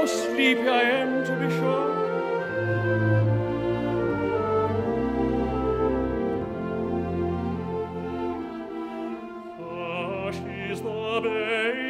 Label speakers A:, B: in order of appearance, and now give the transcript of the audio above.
A: how sleepy I am, to be sure. Ah, Hush is the baby.